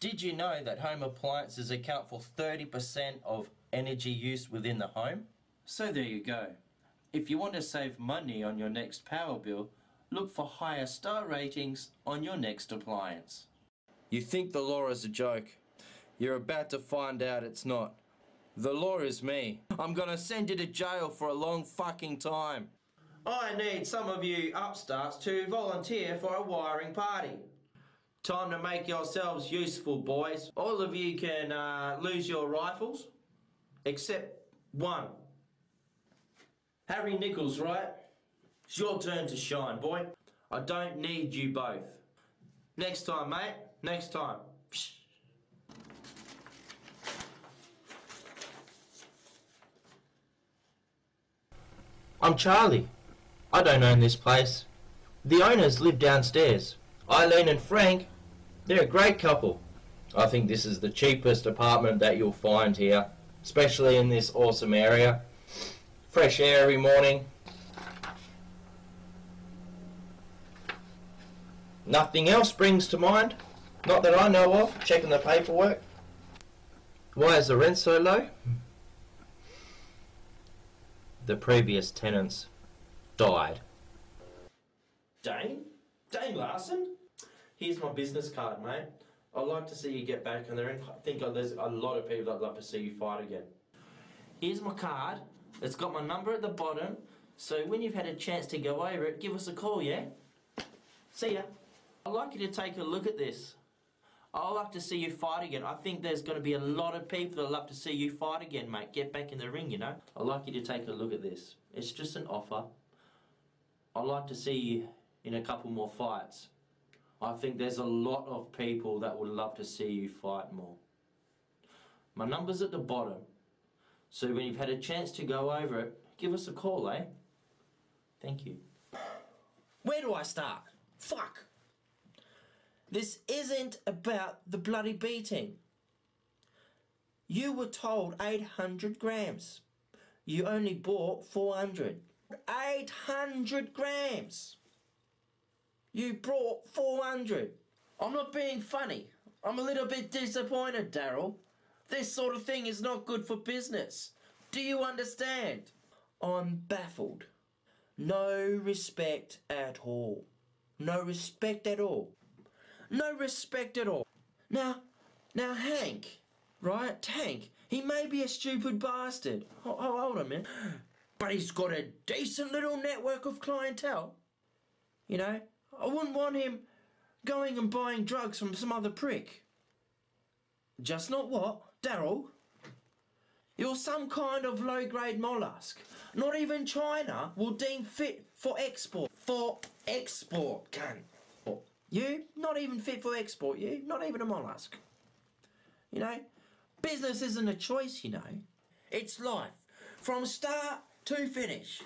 Did you know that home appliances account for 30% of energy use within the home? So there you go. If you want to save money on your next power bill, look for higher star ratings on your next appliance. You think the law is a joke. You're about to find out it's not. The law is me. I'm gonna send you to jail for a long fucking time. I need some of you upstarts to volunteer for a wiring party. Time to make yourselves useful, boys. All of you can uh, lose your rifles, except one. Harry Nichols, right? It's your turn to shine, boy. I don't need you both. Next time, mate. Next time. I'm Charlie. I don't own this place. The owners live downstairs. Eileen and Frank, they're a great couple. I think this is the cheapest apartment that you'll find here, especially in this awesome area. Fresh air every morning. Nothing else springs to mind. Not that I know of, checking the paperwork. Why is the rent so low? The previous tenants died. Dane? Dane Larson? Here's my business card, mate. I'd like to see you get back on there. I think there's a lot of people that'd love to see you fight again. Here's my card. It's got my number at the bottom. So when you've had a chance to go over it, give us a call, yeah? See ya. I'd like you to take a look at this. I'd like to see you fight again. I think there's going to be a lot of people that love to see you fight again, mate. Get back in the ring, you know. I'd like you to take a look at this. It's just an offer. I'd like to see you in a couple more fights. I think there's a lot of people that would love to see you fight more. My number's at the bottom. So when you've had a chance to go over it, give us a call, eh? Thank you. Where do I start? Fuck! This isn't about the bloody beating. You were told 800 grams. You only bought 400. 800 grams! You brought 400. I'm not being funny. I'm a little bit disappointed, Daryl. This sort of thing is not good for business. Do you understand? I'm baffled. No respect at all. No respect at all. No respect at all. Now, now Hank, right? Hank, he may be a stupid bastard. Oh, oh, hold on a minute. But he's got a decent little network of clientele. You know, I wouldn't want him going and buying drugs from some other prick. Just not what? Daryl? You're some kind of low-grade mollusk. Not even China will deem fit for export. For export, can. You? Not even fit for export, you? Not even a mollusk. You know? Business isn't a choice, you know. It's life. From start to finish.